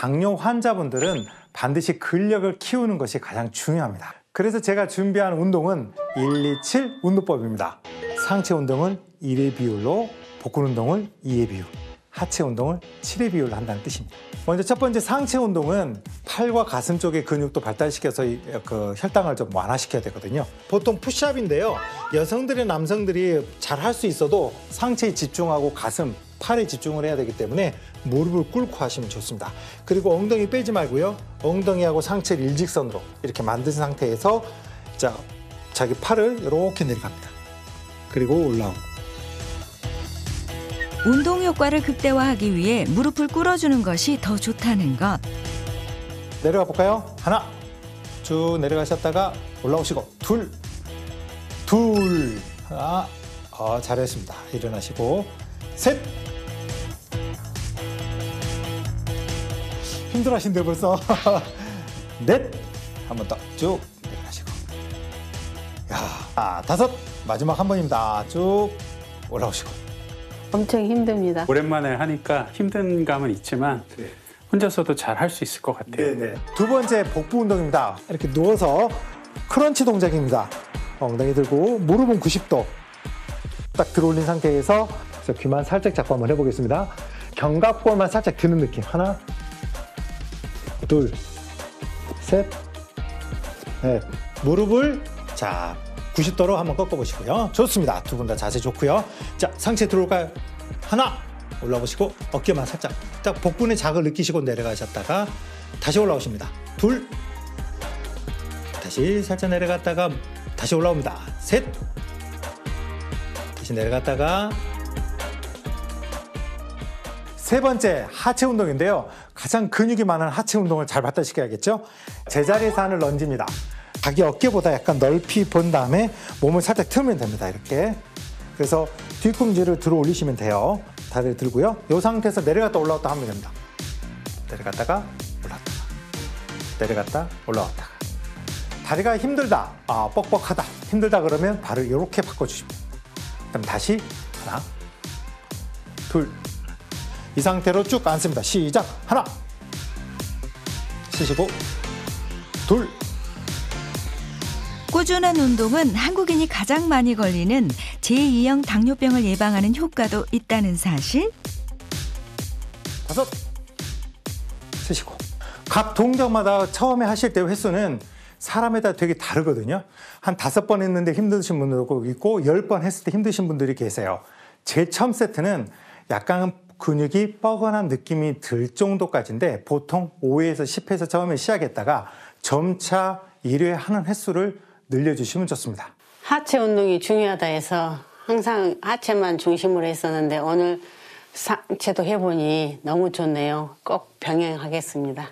당뇨 환자분들은 반드시 근력을 키우는 것이 가장 중요합니다. 그래서 제가 준비한 운동은 127 운동법입니다. 상체 운동은 1의 비율로 복근 운동을 2의 비율, 하체 운동을 7의 비율로 한다는 뜻입니다. 먼저 첫 번째 상체 운동은 팔과 가슴 쪽의 근육도 발달시켜서 이- 그 혈당을 좀 완화시켜야 되거든요. 보통 푸시업인데요. 여성들이 남성들이 잘 할 수 있어도 상체에 집중하고 가슴, 팔에 집중을 해야 되기 때문에 무릎을 꿇고 하시면 좋습니다. 그리고 엉덩이 빼지 말고요. 엉덩이하고 상체를 일직선으로 이렇게 만든 상태에서 자, 자기 팔을 이렇게 내려갑니다. 그리고 올라오고 운동 효과를 극대화하기 위해 무릎을 꿇어주는 것이 더 좋다는 것. 내려가 볼까요? 하나, 쭉 내려가셨다가 올라오시고 둘, 둘, 하나, 어, 잘했습니다. 일어나시고 셋. 힘들어하신데 벌써 넷, 한 번 더 쭉 내려가시고 야, 아, 다섯, 마지막 한 번입니다. 쭉 올라오시고 엄청 힘듭니다. 오랜만에 하니까 힘든 감은 있지만 혼자서도 잘 할 수 있을 것 같아요. 네네. 두 번째 복부 운동입니다. 이렇게 누워서 크런치 동작입니다. 엉덩이 들고 무릎은 90도 딱 들어올린 상태에서 귀만 살짝 잡고 한번 해보겠습니다. 견갑골만 살짝 드는 느낌. 하나, 둘, 셋, 넷. 무릎을 자 90도로 한번 꺾어보시고요. 좋습니다. 두 분 다 자세 좋고요. 자 상체 들어올까요? 하나 올라보시고 어깨만 살짝 딱 복근의 자극을 느끼시고 내려가셨다가 다시 올라오십니다. 둘 다시 살짝 내려갔다가 다시 올라옵니다. 셋 다시 내려갔다가 세 번째 하체 운동인데요. 가장 근육이 많은 하체 운동을 잘 발달시켜야겠죠. 제자리에서 하는 런지입니다. 자기 어깨보다 약간 넓이 본 다음에 몸을 살짝 틀면 됩니다. 이렇게. 그래서 뒤꿈치를 들어 올리시면 돼요. 다리를 들고요. 이 상태에서 내려갔다 올라왔다 하면 됩니다. 내려갔다가 올라왔다가 내려갔다 올라왔다가 다리가 힘들다, 아, 뻑뻑하다, 힘들다 그러면 발을 이렇게 바꿔주십니다. 그럼 다시 하나, 둘, 이 상태로 쭉 앉습니다. 시작. 하나. 쉬시고. 둘. 꾸준한 운동은 한국인이 가장 많이 걸리는 제2형 당뇨병을 예방하는 효과도 있다는 사실. 다섯. 쉬시고. 각 동작마다 처음에 하실 때 횟수는 사람에 따라 되게 다르거든요. 한 다섯 번 했는데 힘드신 분들도 있고 열 번 했을 때 힘드신 분들이 계세요. 제일 처음 세트는 약간 근육이 뻐근한 느낌이 들 정도까지인데 보통 5회에서 10회에서 처음에 시작했다가 점차 1회 하는 횟수를 늘려주시면 좋습니다. 하체 운동이 중요하다 해서 항상 하체만 중심으로 했었는데 오늘 상체도 해보니 너무 좋네요. 꼭 병행하겠습니다.